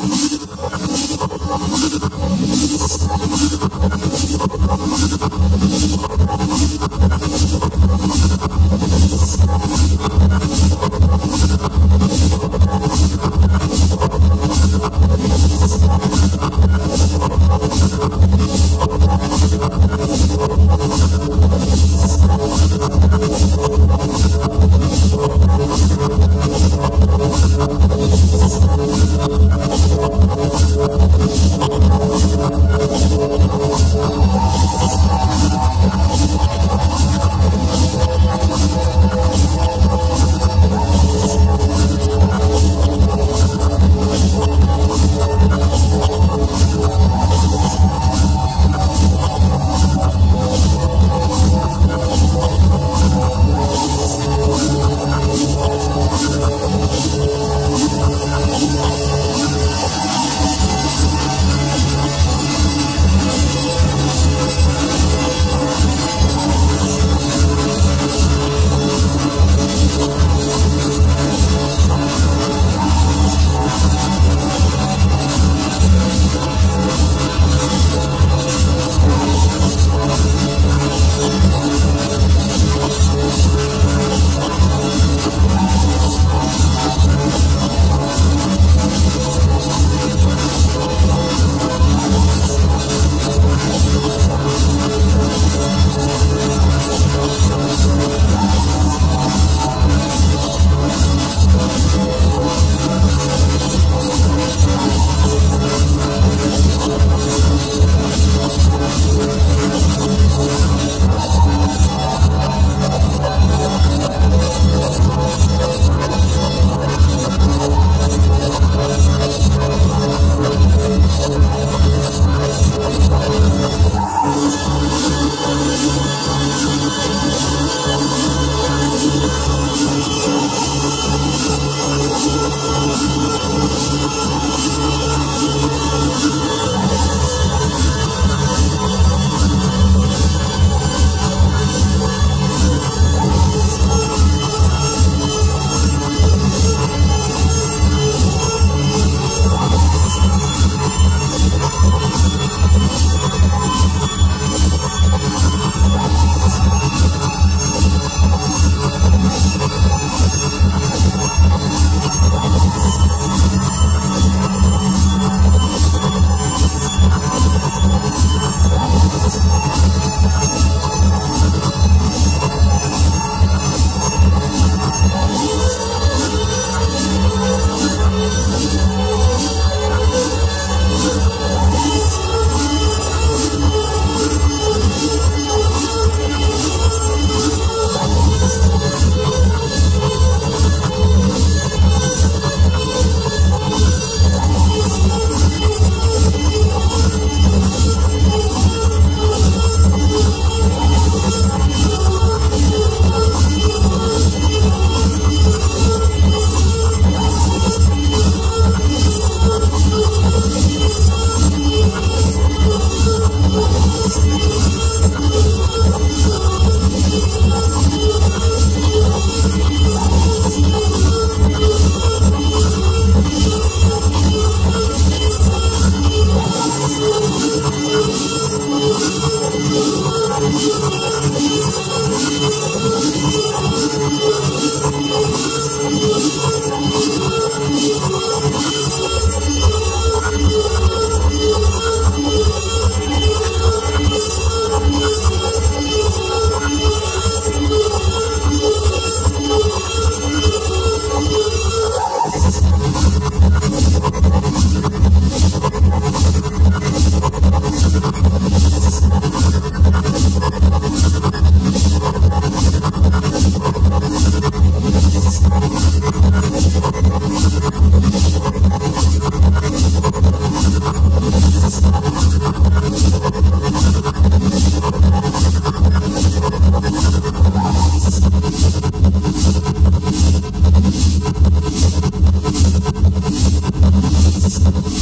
なんでこんなにパパと出ないの?何? you.